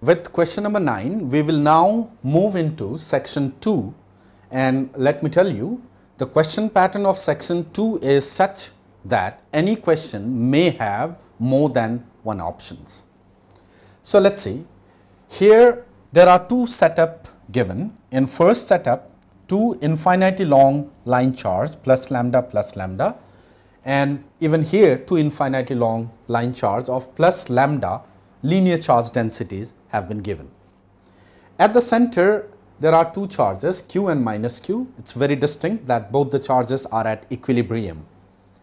with question number 9, we will now move into section 2 and let me tell you the question pattern of section 2 is such that any question may have more than one options. So, let us see. Here there are two setup given. In first setup two infinitely long line charge plus lambda plus lambda. And even here two infinitely long line charge of plus lambda linear charge densities have been given. At the center there are two charges q and minus q. It is very distinct that both the charges are at equilibrium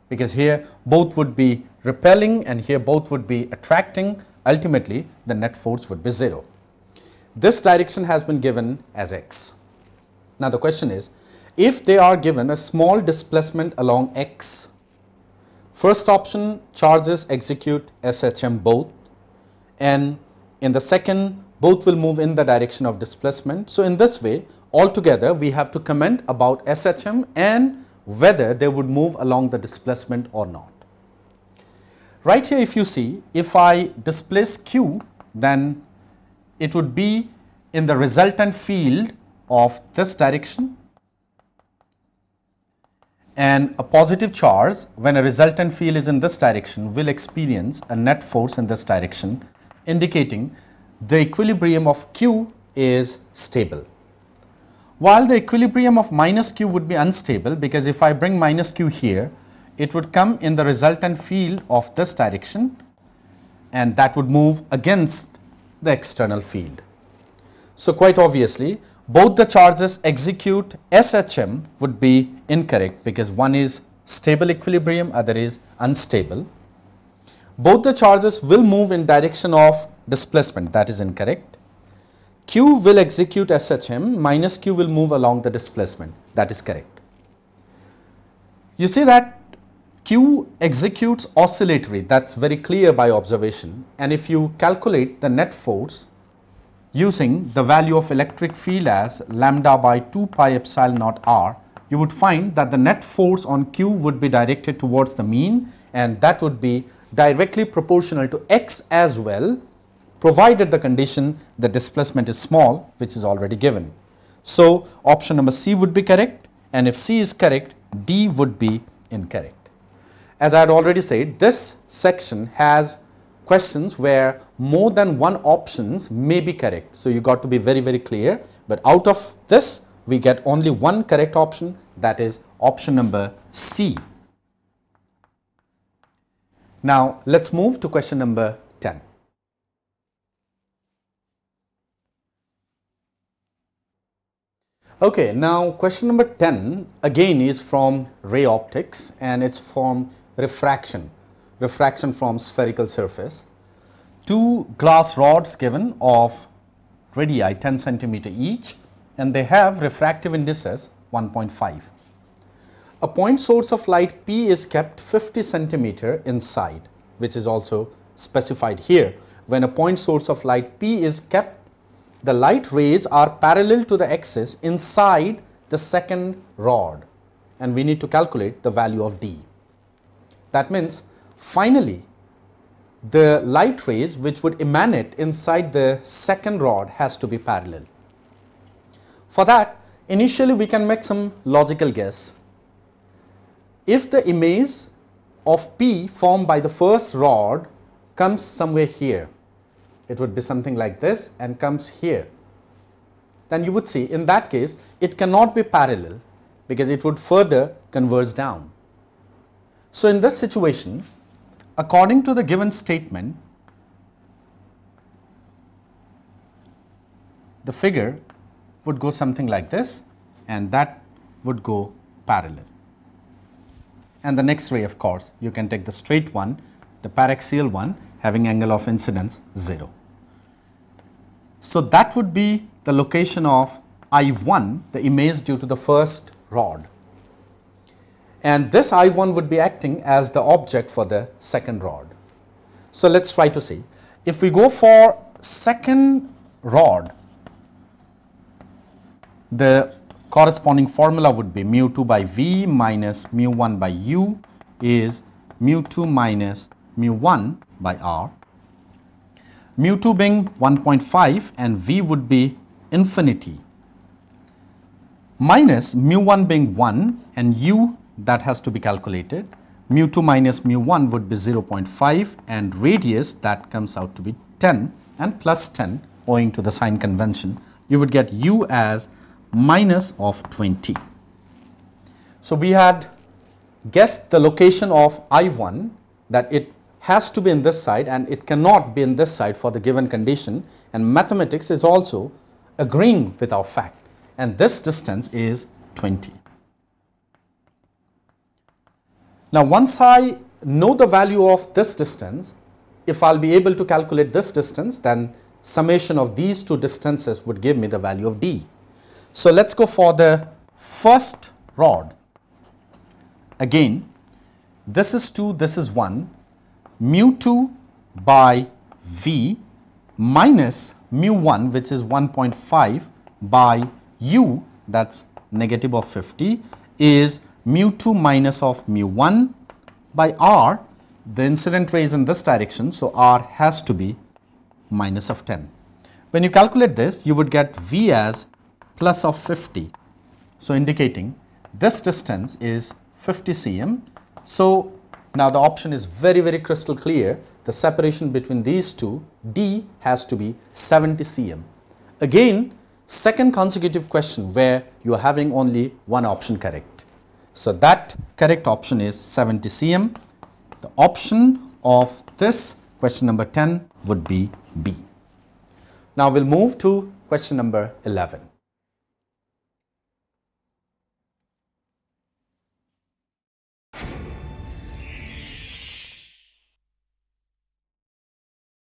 because here both would be repelling and here both would be attracting ultimately the net force would be 0. This direction has been given as x. Now the question is if they are given a small displacement along x first option charges execute SHM both and in the second both will move in the direction of displacement. So, in this way altogether we have to comment about SHM and whether they would move along the displacement or not. Right here if you see if I displace q then it would be in the resultant field of this direction and a positive charge when a resultant field is in this direction will experience a net force in this direction indicating the equilibrium of q is stable. While the equilibrium of minus q would be unstable because if I bring minus q here it would come in the resultant field of this direction and that would move against the external field. So, quite obviously both the charges execute SHM would be incorrect because one is stable equilibrium other is unstable. Both the charges will move in direction of displacement that is incorrect. Q will execute SHM minus Q will move along the displacement that is correct. You see that Q executes oscillatory that is very clear by observation and if you calculate the net force using the value of electric field as lambda by 2 pi epsilon naught r, you would find that the net force on Q would be directed towards the mean and that would be directly proportional to x as well provided the condition the displacement is small which is already given. So, option number C would be correct and if C is correct D would be incorrect. As I had already said this section has questions where more than one options may be correct. So, you got to be very very clear, but out of this we get only one correct option that is option number C. Now, let us move to question number 10. Okay, now question number 10 again is from ray optics and it is from refraction refraction from spherical surface. Two glass rods given of radii 10 centimeter each and they have refractive indices 1.5. A point source of light P is kept 50 centimeter inside which is also specified here. When a point source of light P is kept the light rays are parallel to the axis inside the second rod and we need to calculate the value of D. That means Finally, the light rays which would emanate inside the second rod has to be parallel. For that initially we can make some logical guess. If the image of P formed by the first rod comes somewhere here, it would be something like this and comes here, then you would see in that case it cannot be parallel because it would further converge down. So, in this situation according to the given statement, the figure would go something like this and that would go parallel. And the next ray of course, you can take the straight one, the paraxial one having angle of incidence 0. So, that would be the location of I1, the image due to the first rod and this I1 would be acting as the object for the second rod. So, let us try to see. If we go for second rod, the corresponding formula would be mu 2 by V minus mu 1 by U is mu 2 minus mu 1 by R. mu2 being 1.5 and v would be infinity minus mu1 being 1 and u that has to be calculated mu2 minus mu1 would be 0.5 and radius that comes out to be 10 and plus 10 owing to the sign convention you would get u as minus of 20. So, we had guessed the location of I1 that it has to be in this side and it cannot be in this side for the given condition and mathematics is also agreeing with our fact and this distance is 20. Now, once I know the value of this distance, if I will be able to calculate this distance, then summation of these two distances would give me the value of d. So, let us go for the first rod. Again, this is 2, this is 1, mu 2 by v minus mu 1 which is 1.5 by u that is negative of 50 is mu 2 minus of mu 1 by r the incident ray is in this direction. So, r has to be minus of 10. When you calculate this you would get v as plus of 50. So, indicating this distance is 50 cm. So, now the option is very very crystal clear the separation between these two d has to be 70 cm. Again second consecutive question where you are having only one option correct. So, that correct option is 70 cm. The option of this question number 10 would be B. Now, we will move to question number 11.